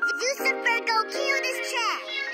Lucifer, go kill this cat.